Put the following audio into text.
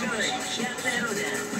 Good Captain Roda.